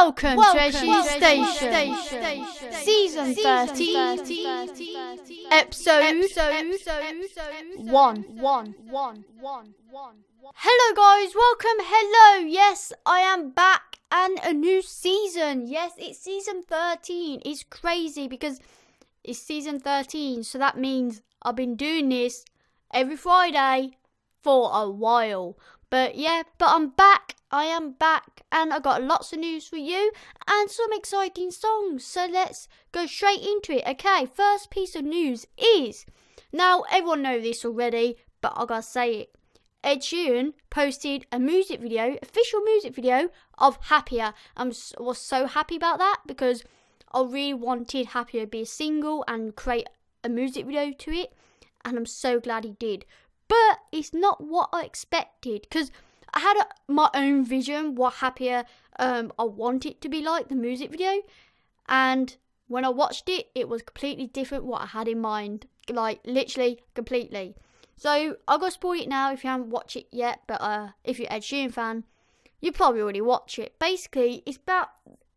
Welcome, Welcome to Station, Station, Station, Season 13, Episode, episode 1, 1, 1, 1, 1. Hello guys, welcome, hello, yes, I am back and a new season. Yes, it's season 13. It's crazy because it's season 13, so that means I've been doing this every Friday for a while. But yeah, but I'm back. I am back and I got lots of news for you and some exciting songs. So let's go straight into it. Okay, first piece of news is now everyone know this already, but I gotta say it. Ed Sheeran posted a music video, official music video of Happier. I was so happy about that because I really wanted Happier to be a single and create a music video to it, and I'm so glad he did but it's not what I expected because I had my own vision what happier um, I want it to be like the music video, and when I watched it, it was completely different what I had in mind, like literally completely. So I got to spoil it now if you haven't watched it yet, but uh, if you're Ed Sheeran fan, you probably already watch it. Basically, it's about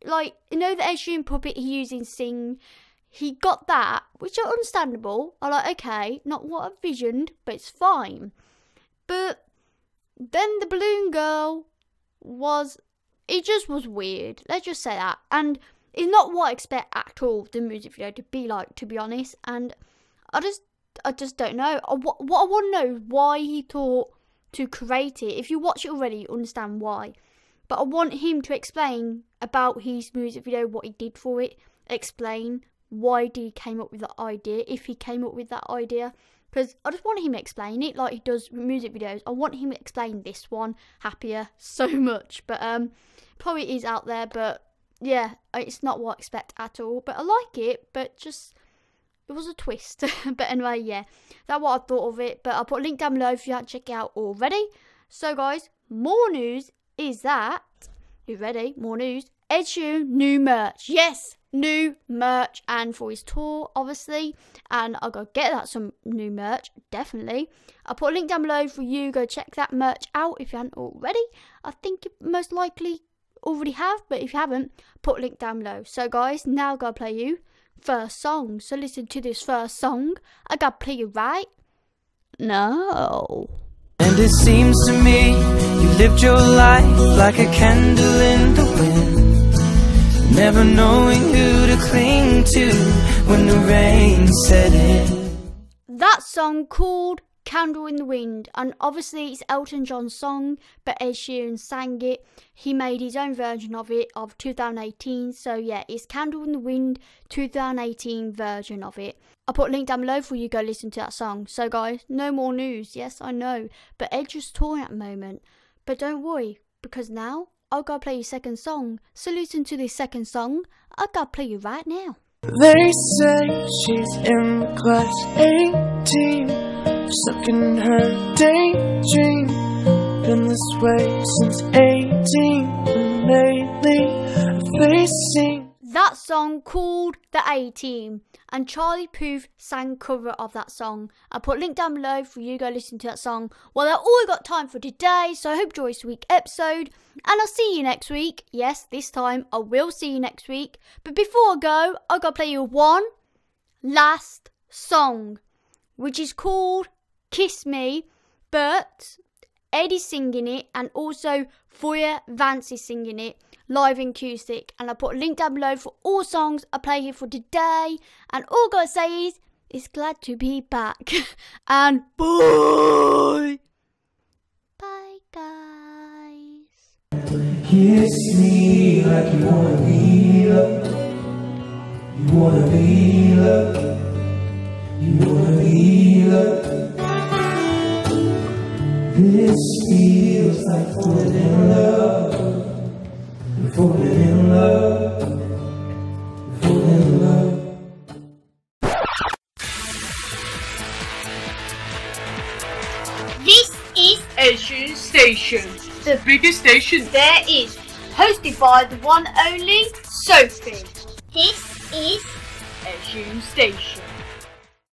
like you know the Ed Sheeran puppet he used in Sing he got that, which are understandable. I like, okay, not what I visioned, but it's fine. But then the balloon girl was, it just was weird. Let's just say that. And it's not what I expect at all the music video to be like, to be honest. And I just, I just don't know. Uh, what, what I want to know is why he thought to create it. If you watch it already, you understand why. But I want him to explain about his music video, what he did for it, explain why he came up with that idea, if he came up with that idea. Because I just want him to explain it like he does music videos. I want him to explain this one happier so much. But um probably is out there, but yeah, it's not what I expect at all. But I like it, but just it was a twist. but anyway, yeah, that's what I thought of it. But I'll put a link down below if you haven't checked it out already. So guys, more news is that you ready? More news. Ed Sheeran new merch. Yes, new merch and for his tour, obviously. And I'll go get that some new merch, definitely. I'll put a link down below for you. Go check that merch out if you haven't already. I think you most likely already have, but if you haven't, put a link down below. So guys, now gotta play you first song. So listen to this first song. I gotta play you right. No. And it seems to me you lived your life like a candle in the wind Never knowing who to cling to when the rain set in. That song called Candle in the Wind, and obviously it's Elton John's song, but Ed Sheeran sang it. He made his own version of it of 2018, so yeah, it's Candle in the Wind 2018 version of it. I'll put a link down below for you to go listen to that song. So guys, no more news, yes I know, but Ed's just touring at the moment. But don't worry, because now I gotta play your second song. So listen to this second song. I gotta play you right now. They say she's in class 18, stuck in her daydream. Been this way since 18, song called The A Team and Charlie Puth sang cover of that song. I'll put link down below for you go listen to that song. Well, that's all we got time for today, so I hope you enjoyed this week episode, and I'll see you next week. Yes, this time I will see you next week. But before I go, I gotta play you one last song, which is called Kiss Me, but Eddie's singing it, and also Foy Vance singing it live in acoustic. And I put a link down below for all songs I play here for today. And all I gotta say is, it's glad to be back. and bye! Bye, guys. Kiss me like you wanna be loved. You wanna be loved. You wanna be loved. This feels like falling in love. Falling in love. Falling in love. This is Asian Station, the biggest station there is, hosted by the one only Sophie. This is Asian Station.